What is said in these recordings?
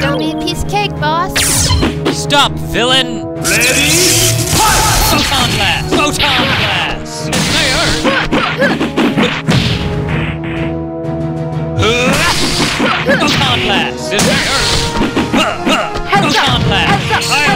Don't eat piece of cake, boss. Stop, villain! Ready? Photon blast! Photon blast! Photon blast! Photon blast!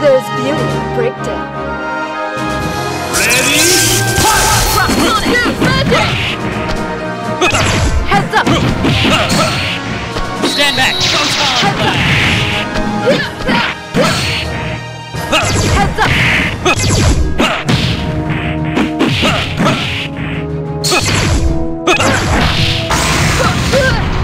There's beauty in breakdown. Ready? Rocksonic Magic! Heads up! Stand back!